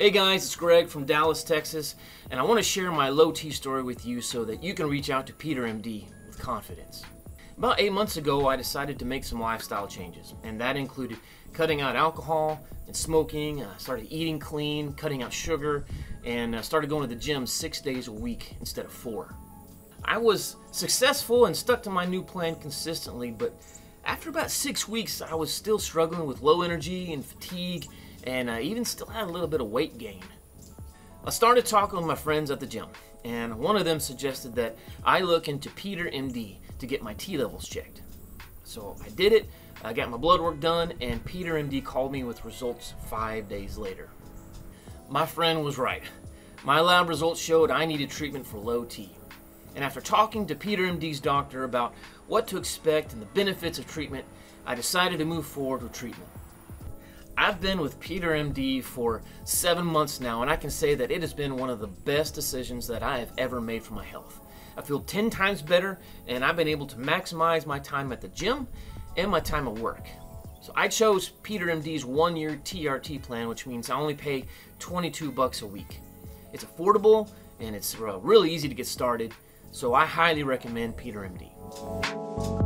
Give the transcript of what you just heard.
Hey guys, it's Greg from Dallas, Texas, and I want to share my low T story with you so that you can reach out to Peter MD with confidence. About eight months ago, I decided to make some lifestyle changes, and that included cutting out alcohol and smoking, uh, started eating clean, cutting out sugar, and uh, started going to the gym six days a week instead of four. I was successful and stuck to my new plan consistently, but after about six weeks, I was still struggling with low energy and fatigue and I even still had a little bit of weight gain. I started talking with my friends at the gym, and one of them suggested that I look into Peter MD to get my T levels checked. So I did it, I got my blood work done, and Peter MD called me with results five days later. My friend was right. My lab results showed I needed treatment for low T. And after talking to Peter MD's doctor about what to expect and the benefits of treatment, I decided to move forward with treatment. I've been with Peter MD for seven months now, and I can say that it has been one of the best decisions that I have ever made for my health. I feel 10 times better, and I've been able to maximize my time at the gym and my time at work. So I chose Peter MD's one-year TRT plan, which means I only pay 22 bucks a week. It's affordable and it's uh, really easy to get started, so I highly recommend Peter MD.